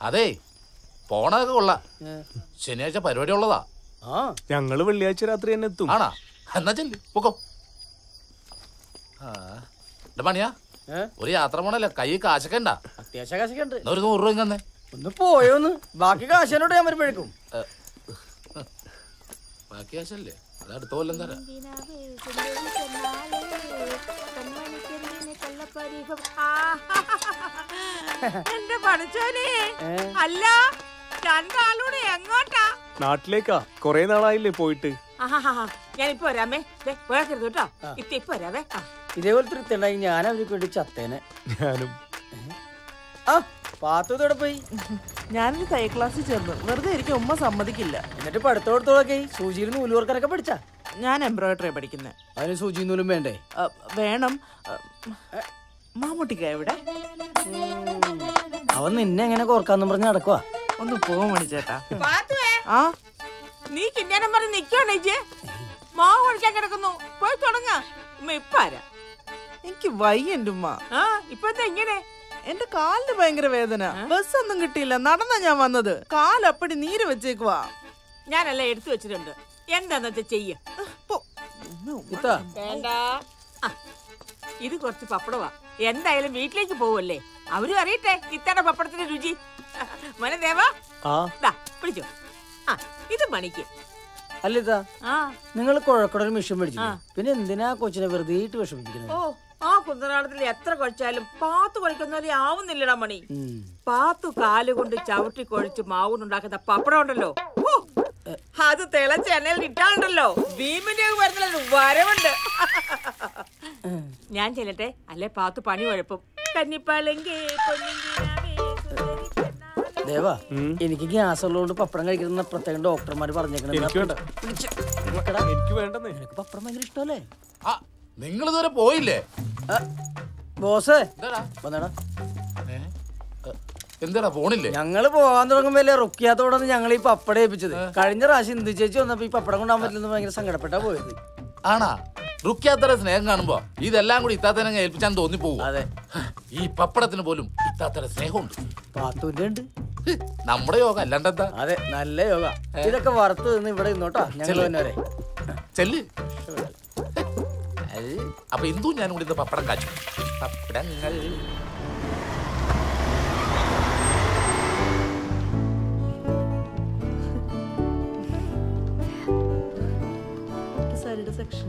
അതെ പോണതൊക്കെ കൊള്ളാം. ശനിയാഴ്ച പരിപാടി ഉള്ളതാ ആ. ഞങ്ങൾ വെള്ളിയാഴ്ച രാത്രി തന്നെ എത്തും. ആണാ? എന്നാ ചെല്ലു പൊക്കോ. മണിയാ പണിയാ? ഒരു യാത്ര പോണല്ലേ കൈ കാശൊക്കെ ഉണ്ടാ അത്യാവശ്യ കാശൊക്കെ ഉണ്ട് ഒരു നൂറ് രൂപ തന്നെ. ഒന്ന് പോയോന്ന്. ബാക്കി കാശനോട് ഞാൻ വരുമ്പോഴേക്കും ബാക്കി കാശല്ലേ? അത് അടുത്ത കൊല്ലം തരാം. എന്റെ പഠിച്ചോനെ അല്ല രണ്ടാളൂടെ എങ്ങോട്ടാ? നാട്ടിലേക്കാ. കൊറേ നാളായില്ലേ പോയിട്ട്. ഞാനിപ്പോ വരാമേ. ദേ, പോയാക്കരുത് കേട്ടോ. ഇത്ത ഇപ്പൊ വരാവേ. ഇതേപോലത്തെ ഒരുത്തുണ്ടായി ഞാൻ അവർക്ക് വേണ്ടി ചത്തേനെ. ഞാനും. ആ പാത്തു പോയി. ഞാനൊരു തയ്യ ക്ലാസ്സിൽ ചേർന്നു. വെറുതെ ഇരിക്കും ഉമ്മ സമ്മതിക്കില്ല. എന്നിട്ട് പഠിത്തോടത്തോളൊക്കെ സൂചിയിൽ നൂലുവർക്കനൊക്കെ പഠിച്ചാ? ഞാൻ എംബ്രോയിഡറി പഠിക്കുന്നത് അതിന് സൂചി നൂലും വേണ്ടേ? വേണം. മാമ്മൂട്ടിക്ക എവിടെ അവൻ നിന്നെ എങ്ങനെ കോർക്കാന്നും പറഞ്ഞ് നടക്കുവാ. ഒന്ന് പോവാൻ മണിച്ചേട്ടാ ചേട്ടാ. ആ? നീ കിന്നാനം പറഞ്ഞ് നിക്കണേ ഇജ്ജ്? മാവ് ഒഴിക്കാൻ കിടക്കുന്നു. പോയി തുടങ്ങ. ഉമ്മ ഇപ്പൊ ആരാ? എനിക്ക് വയ്യ എന്റെ ഉമ്മ ആ ഇപ്പൊ എന്താ ഇങ്ങനെ? എന്റെ കാലിന് ഭയങ്കര വേദന. ബസ് ഒന്നും കിട്ടിയില്ല. നടന്നാ ഞാൻ വന്നത്. കാലപ്പടി നീര് വെച്ചേക്കുവാ. ഞാനെല്ലാം എടുത്തു വെച്ചിട്ടുണ്ട്. എന്താന്ന് വെച്ചാ ചെയ്യ. ഇത് കുറച്ച് പപ്പടവാ. എന്തായാലും വീട്ടിലേക്ക് പോവല്ലേ? അവരും അറിയട്ടെ ഇത്തയുടെ പപ്പടത്തിന്റെ രുചി. മോനെ ദേവാ. ആ. ദാ പിടിച്ചോ. ആ ഇത് മണിക്ക്. അല്ല ഇതാ. ആ. നിങ്ങൾ കുഴക്കട ഒരു മിഷൻ മേടിച്ചു പിന്നെ എന്തിനാ കൊച്ചിനെ വെറുതെ ഇട്ട് വിഷമിപ്പിക്കുന്നത്? ഓ ആ കുന്തനാടത്തിൽ എത്ര കുഴച്ചാലും പാത്തു കുഴക്കുന്നവരെ ആവുന്നില്ലടാ മണി. പാത്തു കാലുകൊണ്ട് ചവിട്ടി കുഴച്ച് മാവുണ്ടാക്കുന്ന പപ്പടം ഉണ്ടല്ലോ. അത് തിളച്ച് എണ്ണയിൽ ഇട്ടാണ്ടല്ലോ ഭീമിന്റെ വരുന്ന വരവുണ്ട്. ഞാൻ ചെല്ലട്ടെ. അല്ലെ പാത്തു പണി കുഴപ്പം. ദേവാ എനിക്ക് ഗ്യാസ് ഉള്ളതുകൊണ്ട് പപ്പടം കഴിക്കുന്ന പ്രത്യേകം ഡോക്ടർമാര് പറഞ്ഞേക്കണത് എനിക്ക് പപ്പടം ഭയങ്കര ഇഷ്ടമല്ലേ? ആ നിങ്ങൾ ഇതുവരെ പോയില്ലേ? ബോസ്. എന്താടാ? വന്നടാ. എന്താടാ പോണില്ലേ? ഞങ്ങൾ പോകാൻ തുടങ്ങുമ്പോ റുക്കിയാത്തോടാണ് ഞങ്ങൾ ഈ പപ്പടം ഏൽപ്പിച്ചത്. കഴിഞ്ഞ പ്രാവശ്യം ഇന്ദു ചേച്ചി വന്നപ്പോ ഈ പപ്പടം കൊണ്ടാൻ പറ്റില്ലെന്ന് ഭയങ്കര സങ്കടപ്പെട്ടാ പോയത്. ആണാ? റുക്കിയാത്തറ സ്നേഹം കാണുമ്പോ ഇതെല്ലാം കൂടി ഇത്താത്തനെ ഏൽപ്പിച്ചാൻ പോകും അതെ. ഈ പപ്പടത്തിന് പോലും ഇത്താത്തര സ്നേഹമുണ്ട്. പാത്തൂന്റെ ഉണ്ട് നമ്മുടെ യോഗ അല്ലാണ്ടെന്താ? അതെ നല്ല യോഗ. ഇതൊക്കെ വറുത്ത് നിന്ന് ഇവിടെ ഇന്നോട്ടാ ഞങ്ങൾ തന്നെ ചെല്ല്. അപ്പൊ എന്തും ഞാൻ കൂടി പപ്പടം കാച്ചു. പപ്പടങ്ങൾ. സെക്ഷൻ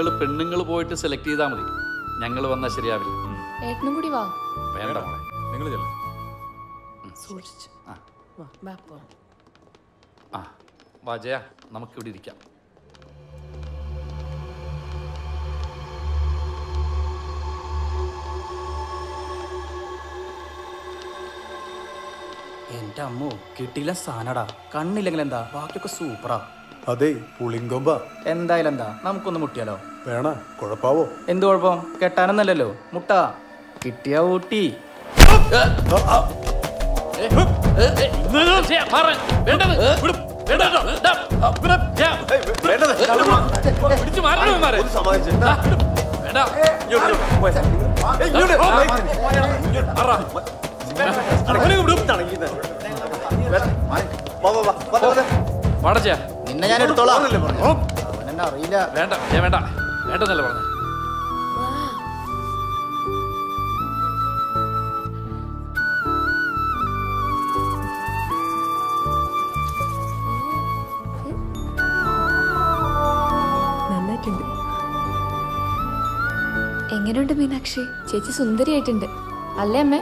നിങ്ങൾ പെണ്ണുങ്ങൾ പോയിട്ട് സെലക്ട് ചെയ്താൽ മതി. ഞങ്ങൾ വന്നാൽ ശരിയാവില്ല. ഏട്ടനും കൂടി വാ. വേണ്ട മോളെ. നിങ്ങൾ ചെല്ലു. സൂക്ഷിച്ച്. ആ. വാ, നമുക്കിവിടെ ഇരിക്കാം. എന്റെ അമ്മോ കിട്ടിയില്ല സാനടാ കണ്ണില്ലെങ്കിൽ എന്താ ബാക്കിയൊക്കെ സൂപ്പറാ. അതെ പുളിങ്കൊമ്പ. എന്തായാലും എന്താ? നമുക്കൊന്ന് മുട്ടിയാലോ? വേണ കുഴപ്പാവോ? എന്ത് കുഴപ്പം? കെട്ടാനൊന്നല്ലല്ലോ. മുട്ട. കിട്ടിയ ഊട്ടി. വാടച്ചയാ നിന്നെ ഞാൻ എടുത്തോളാം. എന്നെ അറിയില്ല. വേണ്ട ഞാൻ വേണ്ട. വേണ്ടെന്നല്ല പറഞ്ഞു എങ്ങനെയുണ്ട് മീനാക്ഷി? ചേച്ചി സുന്ദരിയായിട്ടുണ്ട്. അല്ലേ അമ്മേ?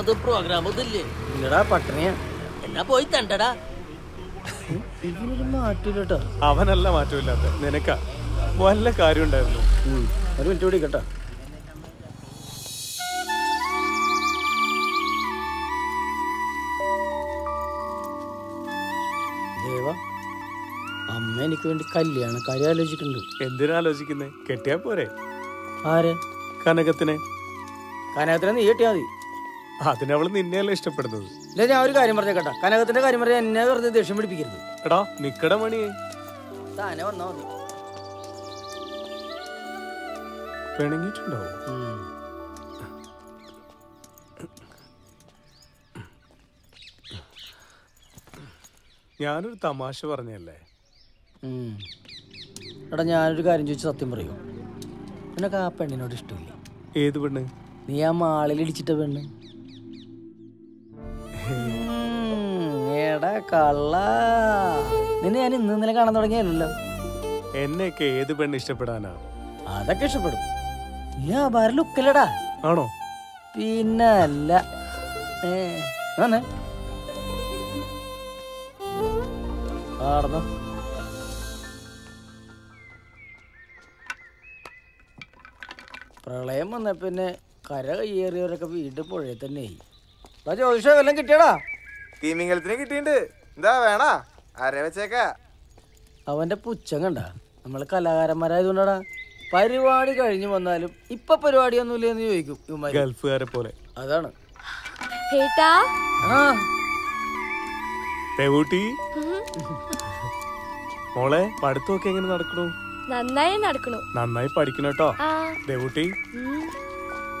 അത് പ്രോഗ്രാം ഇല്ലടാ പട്ടിണിയാ. എന്നാ പോയി തണ്ടടാ. മാറ്റൂലട്ടോ. മാറ്റൂല അവനല്ല മാറ്റമില്ലാത്ത നിനക്കാ. വല്ല കാര്യം ഉണ്ടായിരുന്നു. ഒരു മിനിറ്റ് കൂടി കേട്ടോ ദേവ അമ്മ എനിക്ക് വേണ്ടി കല്യാണം കാര്യം ആലോചിക്കുന്നുണ്ട്. എന്തിനാ ആലോചിക്കുന്നേ? കെട്ടിയാ പോരെ. ആരെ? കനകത്തിനെ. കനകത്തിനെ നീ കെട്ടിയാ മതി. അതിനവൾ നിന്നെയല്ലേ ഇഷ്ടപ്പെടുന്നത്? ഇല്ല ഞാൻ ഒരു കാര്യം പറഞ്ഞേക്കട്ടെ കനകത്തിന്റെ കാര്യം പറഞ്ഞാൽ എന്നെ വെറുതെ ദേഷ്യം പിടിപ്പിക്കരുത്. എടാ നിക്കട മണി. താനെ വന്നാ മതി. പിണങ്ങിയിട്ടുണ്ടാവും ഉം. ഞാനൊരു തമാശ പറഞ്ഞല്ലേ. എടാ ഞാനൊരു കാര്യം ചോദിച്ചു സത്യം പറയൂ. നിനക്ക് ആ പെണ്ണിനോട് ഇഷ്ടമില്ല. ഏത് പെണ്ണ്? നീ ആ മാളിൽ ഇടിച്ചിട്ട പെണ്ണ്. എടാ കള്ള. നിന്നെ ഞാൻ ഇന്ന് ഇന്നലെ കാണാൻ തുടങ്ങിയല്ലോ. എന്നെയൊക്കെ ഏത് പെണ്ണ് ഇഷ്ടപ്പെടാനാ? അതൊക്കെ ഇഷ്ടപ്പെടും. നീ ആ ബാര ലുക്കല്ലടാ ആണോ? പിന്നെ അല്ല. ആടന്നോ പ്രളയം വന്ന പിന്നെ കര കയ്യേറിയവരൊക്കെ വീട്ടിൽ പുഴയിൽ തന്നെയായി. എടാ എല്ലാം വല്ലതും കിട്ടിയടാ ഹെൽത്തിന് കിട്ടിയിട്ടുണ്ട്. എന്താ വേണ? ആരെ വെച്ചേക്ക? അവന്റെ പുച്ഛം കണ്ട. നമ്മൾ കലാകാരന്മാരായതുകൊണ്ടാടാ. പരിപാടി കഴിഞ്ഞു വന്നാലും ഇപ്പൊ പരിപാടിയൊന്നുമില്ല എന്ന് ചോദിക്കും ഗൾഫുകാരെ പോലെ. അതാണ്. മോളെ പഠിത്തമൊക്കെ എങ്ങനെ നടക്കണു? നന്നായി നടക്കണു. നന്നായി പഠിക്കണം കേട്ടോ. ദേവൂട്ടി.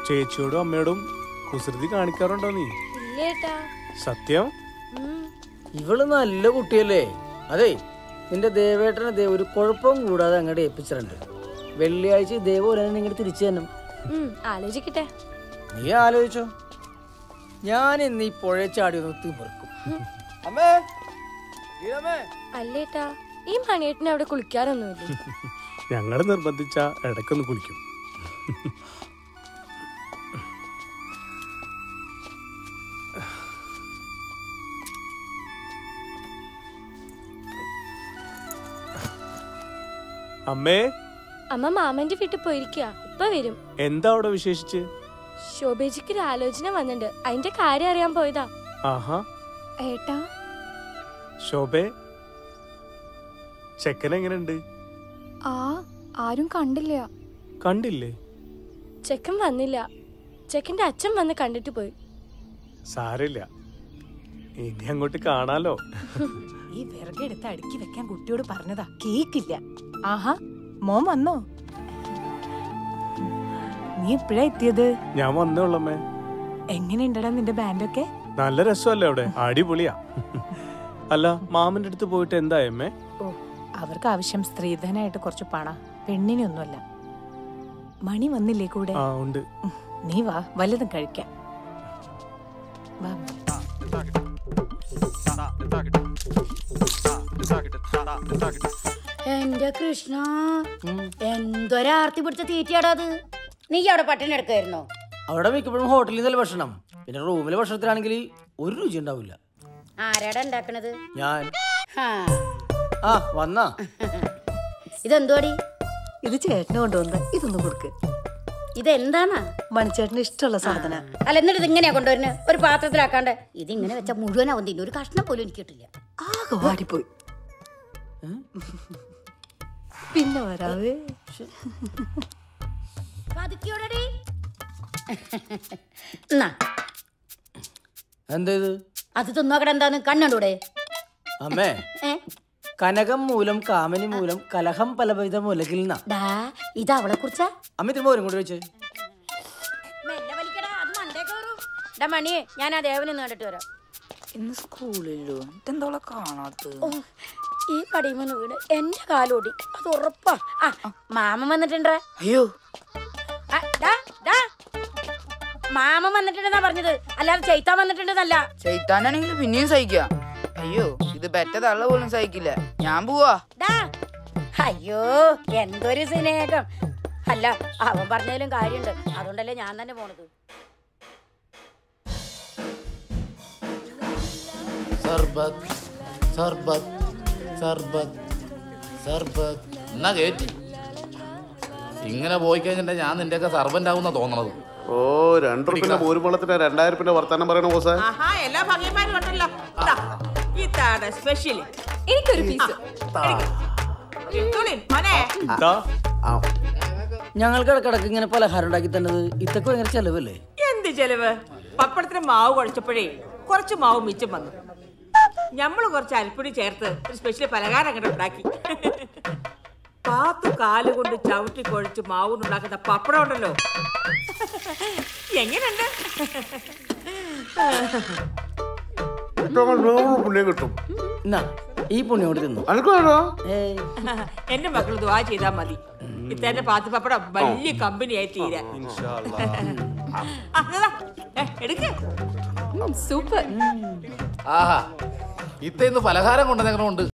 ചേച്ചിയോടും അമ്മയോടും കുസൃതി കാണിക്കാറുണ്ടോ നീ? സത്യം. ഇവൾ നല്ല കുട്ടിയല്ലേ? അതെ നിന്റെ ദേവേട്ടനെ ദേ ഒരു കുഴപ്പവും കൂടാതെ അങ്ങോട്ട് ഏൽപ്പിച്ചിട്ടുണ്ട്. വെള്ളിയാഴ്ച ദേവ ഇങ്ങോട്ട് തിരിച്ചു തന്നെ ആലോചിക്കട്ടെ. നീ ആലോചിച്ചോ. ഞാൻ ഇന്ന് ഈ പുഴ ചാടി ഒന്ന് തിമിർക്കും അമ്മേ അമ്മേ അല്ലേട്ടാ ഈ മണിയേട്ടനെ അവിടെ കുളിക്കാറൊന്നുമില്ല? ഞങ്ങൾ നിർബന്ധിച്ച ഇടയ്ക്കൊന്ന് കുളിക്കും. അമ്മേ? അമ്മ മാമന്റെ വീട്ടിൽ പോയിരിക്കുക ഇപ്പൊ വരും. എന്താ അവിടെ വിശേഷിച്ച്? ശോഭേജിക്ക് ഒരു ആലോചന വന്നിട്ടുണ്ട്. അതിന്റെ കാര്യം അറിയാൻ പോയതാ. ആഹാ. ഏട്ടാ? ശോഭേ? ചെക്കൻ എങ്ങനെയുണ്ട് ആ ആരും കണ്ടില്ല. കണ്ടില്ലേ? ചെക്കൻ വന്നില്ല. ചെക്കന്റെ അച്ഛൻ വന്ന് കണ്ടിട്ട് പോയി. സാരില്ല ഇനി അങ്ങോട്ട് കാണാലോ. ഈ വിറകെടുത്ത് അടുക്കി വെക്കാൻ കുട്ടിയോട് പറഞ്ഞതാ കേക്കില്ല. ആഹാ മോൻ വന്നോ നീ എപ്പോഴാ എത്തിയത് ഞാൻ വന്നേ ഉള്ളമ്മേ എങ്ങനെയുണ്ടടാ നിന്റെ ബാൻഡൊക്കെ നല്ല രസമല്ലേ അവിടെ അടിപൊളിയാ അല്ല മാമന്റെ അടുത്ത് പോയിട്ട് എന്തായമ്മേ ഓ അവർക്ക് ആവശ്യം സ്ത്രീധനായിട്ട് കുറച്ച് പണ പെണ്ണിനൊന്നുമല്ല മണി വന്നില്ലേ കൂടെ ആ ഉണ്ട് നീ വാ വല്ലതും കഴിക്കാം വാ മോനെ. എന്റെ കൃഷ്ണ എന്തൊരാർത്തി പിടിച്ച തീറ്റയാടാ അത്? നീ അവിടെ പട്ടിണി എടുക്കായിരുന്നോ അവിടെ മിക്കപ്പോഴും ഹോട്ടലിൽ നിന്നല്ല ഭക്ഷണം. പിന്നെ റൂമിലെ ഭക്ഷണത്തിലാണെങ്കിൽ ഒരു രുചി ഉണ്ടാവില്ല. ആരാടാ ഉണ്ടാക്കണത്? ഞാൻ. ആ വന്നാ. ഇതെന്തോടി ഇത് ചേട്ടന് കൊണ്ടുവന്ന ഇതൊന്നും കൊടുക്ക്. ഇതെന്താണ് മണിച്ചേട്ടന് ഇഷ്ടമുള്ള സാധന. അല്ല എന്നിട്ട് ഇതിങ്ങനെയാ കൊണ്ടുവരുന്നത് ഒരു പാത്രത്തിലാക്കാണ്ട്. ഇതിങ്ങനെ വെച്ച മുഴുവനാവും തിന്നു. ഒരു കഷ്ണം പോലും എനിക്ക് കിട്ടില്ല. ആകെ വാടിപ്പോയി. പിന്നെ വരാവേ. എന്തേത് അത് തിന്നോക്കട എന്താന്ന് കണ്ണൂടെ അമ്മേ കനകം മൂലം കാമനി മൂലം കലഹം പലവിധ മുലകിൽ ഇത് അവളെ കുറിച്ചാ? അമ്മ തിരുമ്പോ ഒരു കൂടി വെച്ച്. വലിക്കടാ അത് മണ്ടേ കയറും ഡാ മണിയെ ഞാൻ ആ ദേവനെ കണ്ടിട്ട് വരാം. ഇന്ന് സ്കൂളിലോ ഇതെന്തോളെ കാണാത്തത്? ഓ, ഈ പടിയുമെന്ന് വീട് എന്റെ കാലോടി. അത് ഉറപ്പാ. ആ മാമൻ വന്നിട്ടുണ്ടേ? അയ്യോ. മാമൻ വന്നിട്ടുണ്ടെന്നാ പറഞ്ഞത്. അല്ലാതെ ചൈത്താൻ വന്നിട്ടുണ്ടെന്നല്ല. ചൈത്താനാണെങ്കിൽ പിന്നെയും സഹിക്കാം. അയ്യോ ഇത് പെറ്റ തള്ള പോലും സഹിക്കില്ല. ഞാൻ പോവാ. അയ്യോ എന്തൊരു സ്നേഹം. അല്ല അവൻ പറഞ്ഞതിലും കാര്യമുണ്ട്. അതുകൊണ്ടല്ലേ ഞാൻ തന്നെ പോണത്. സർബത്ത് സർബത്ത് സർബത്ത് സർബത്ത് എന്നാ കയറ്റി ഇങ്ങനെ പോയി കഴിഞ്ഞിട്ട് ഞാൻ നിന്റെയൊക്കെ സർവന്റ് ആവുന്ന തോന്നണത്. ഓ രണ്ടു റുപ്യ മോരുവെള്ളത്തിന് രണ്ടായിരം റുപ്യ വർത്താനം പറയണ ബോസേ. ആഹാ എല്ലാ ഭംഗിമാരും ഉണ്ടല്ലോ. ഇതാണ് സ്പെഷ്യൽ എനിക്കൊരു പീസ് മോനെ. ഞങ്ങൾക്ക് ഇടക്കിടക്ക് ഇങ്ങനെ പലഹാരം ഉണ്ടാക്കി തന്നത്. ഇതൊക്കെ ഭയങ്കര ചെലവല്ലേ? എന്ത് ചെലവ്? പപ്പടത്തിന് മാവ് കുഴച്ചപ്പോഴേ കുറച്ച് മാവ് മിച്ചം വന്നു. ഞമ്മൾ കുറച്ച് അൽപ്പൊടി ചേർത്ത് ഒരു സ്പെഷ്യൽ പലഹാരം അങ്ങനെ ഉണ്ടാക്കി. പാത്തു കാലുകൊണ്ട് ചവിട്ടി കുഴച്ച് മാവുണ്ടാക്കുന്ന പപ്പടം ഉണ്ടല്ലോ. എങ്ങനെയുണ്ട്? പുണ്യം കിട്ടും. എന്നാ ഈ പുണ്യം കൊണ്ട് തിന്നു? എന്റെ മക്കൾ ദ്വാ ചെയ്താൽ മതി. ഇത്തേന്റെ പാത്തു പപ്പടം വലിയ കമ്പനിയായി തീരാ. എടുക്ക. സൂപ്പർ. ആഹാ. ഇത്തേന്ന് പലഹാരം കൊണ്ടുവന്നേക്കണമുണ്ട്.